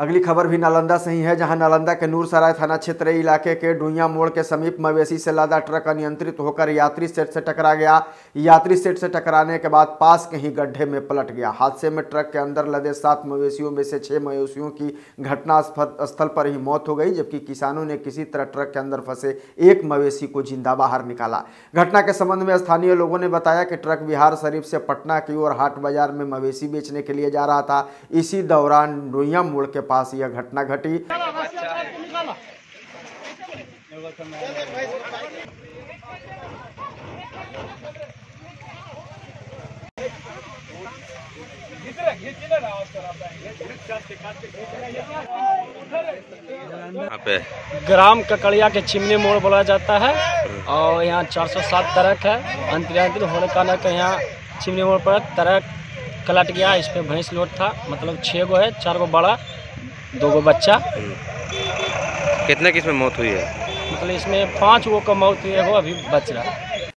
अगली खबर भी नालंदा से ही है, जहाँ नालंदा के नूरसराय थाना क्षेत्र इलाके के डुइया मोड़ के समीप मवेशी से लादा ट्रक अनियंत्रित होकर यात्री सेट से टकरा गया। यात्री सेट से टकराने के बाद पास के ही गड्ढे में पलट गया। हादसे में ट्रक के अंदर लदे सात मवेशियों में से छह मवेशियों की घटना स्थल पर ही मौत हो गई, जबकि किसानों ने किसी तरह ट्रक के अंदर फंसे एक मवेशी को ज़िंदा बाहर निकाला। घटना के संबंध में स्थानीय लोगों ने बताया कि ट्रक बिहार शरीफ से पटना की ओर हाट बाज़ार में मवेशी बेचने के लिए जा रहा था। इसी दौरान डुइया मोड़ के पास यह घटना घटी। यहाँ पे ग्राम ककड़िया के चिमनी मोड़ बोला जाता है और यहाँ 407 तरक है। अंतरियांतर होने का कारण यहाँ चिमनी मोड़ पर तरक कलट गया। इस पे भैंस लोट था। मतलब छः गो है चार गो बड़ा। दो गो बच्चा। कितने किसमें मौत हुई है? मतलब इसमें पाँच गो का मौत हुई है वो अभी बच रहा है।